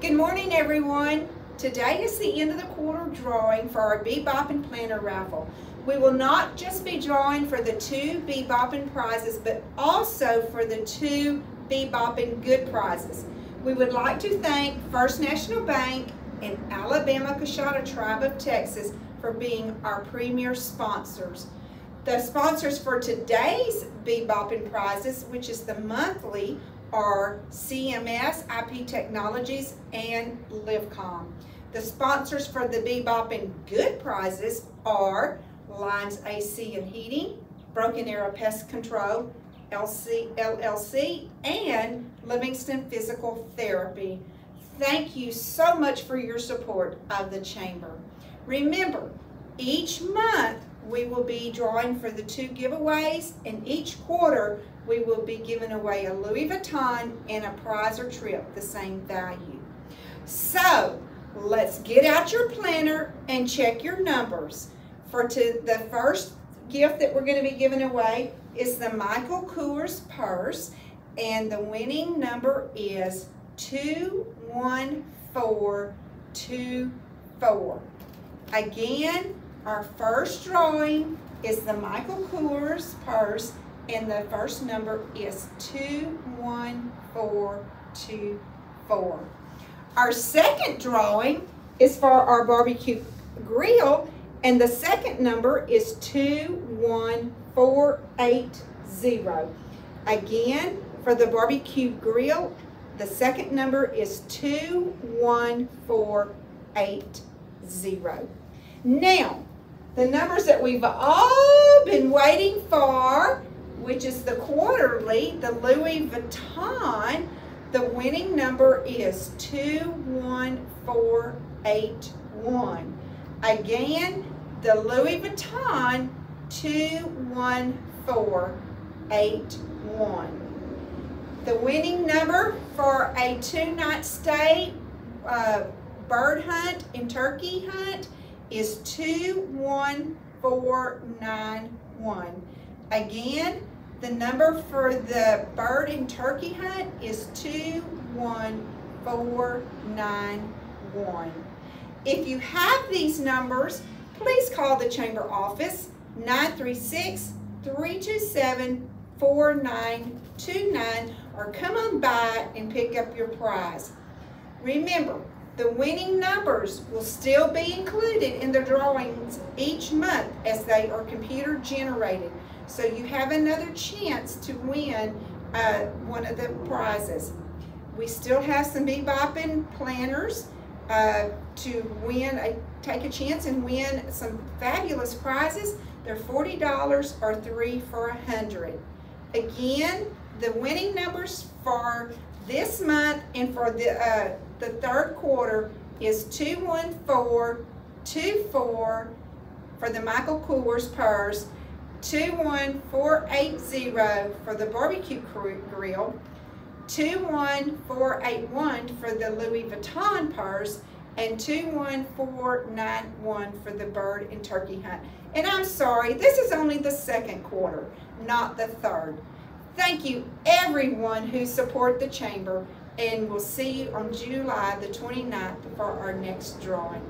Good morning, everyone. Today is the end of the quarter drawing for our B-Boppin Planner raffle. We will not just be drawing for the two B-Boppin prizes, but also for the two B-Boppin good prizes. We would like to thank First National Bank and Alabama Coushatta Tribe of Texas for being our premier sponsors. The sponsors for today's B-Boppin prizes, which is the monthly, are CMS, IP Technologies, and LivCom. The sponsors for the B-Boppin Good prizes are Lyons AC and Heating, Broken Arrow Pest Control, LC, LLC, and Livingston Physical Therapy. Thank you so much for your support of the Chamber. Remember, each month we will be drawing for the two giveaways, and each quarter we will be giving away a Louis Vuitton and a prize or trip, the same value. So, let's get out your planner and check your numbers. For to, the first gift that we're going to be giving away is the Michael Kors purse, and the winning number is 21424. Again, our first drawing is the Michael Kors purse, and the first number is 21424. Our second drawing is for our barbecue grill, and the second number is 21480. Again, for the barbecue grill, the second number is 21480. Now, the numbers that we've all been waiting for, which is the quarterly, the Louis Vuitton, the winning number is 21481. Again, the Louis Vuitton 21481. The winning number for a two-night stay uh, bird hunt and turkey hunt is 21491. Again, the number for the bird and turkey hunt is 21491. If you have these numbers, please call the Chamber office 936 327 4929 or come on by and pick up your prize. Remember, the winning numbers will still be included in the drawings each month as they are computer generated. So you have another chance to win uh, one of the prizes. We still have some B-Boppin planners uh, to win, a, take a chance and win some fabulous prizes. They're $40 or three for a 100 Again, the winning numbers for this month and for the, uh, the third quarter is 21424 for the Michael Kors purse, 21480 for the barbecue grill, 21481 for the Louis Vuitton purse, and 21491 for the bird and turkey hunt. And I'm sorry, this is only the second quarter, not the third. Thank you everyone who support the Chamber and we'll see you on July the 29th for our next drawing.